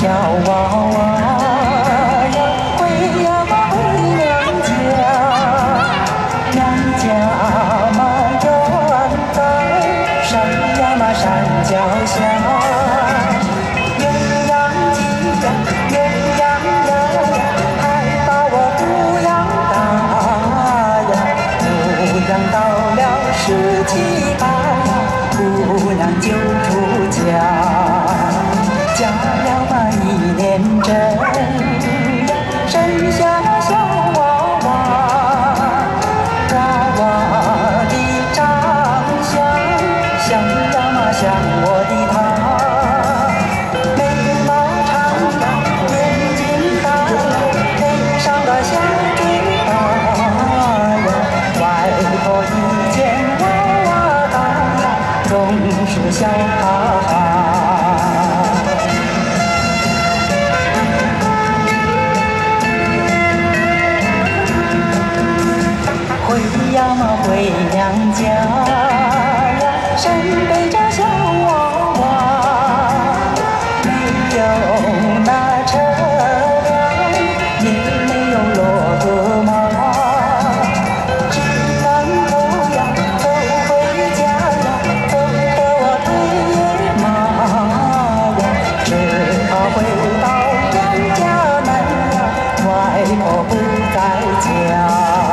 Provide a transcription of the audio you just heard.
小娃娃呀，回呀嘛回娘家，娘家嘛远在山呀嘛山脚下，鸳鸯鸡呀鸳鸯呀，还把我抚养大呀，抚养到了十七八呀，姑娘就出嫁。嫁呀一年整，生下小娃娃，娃娃的长相像呀嘛像我的他，眉毛长呀，眼睛大呀，配上个小嘴巴呀，外婆一见娃娃大呀，总是笑哈哈。妈妈回娘家呀，身背着小娃娃，没有那车辆，也没有骆驼马，只能够呀走回家呀，走得我腿也麻呀，只好回到娘家门呀，外婆不在家。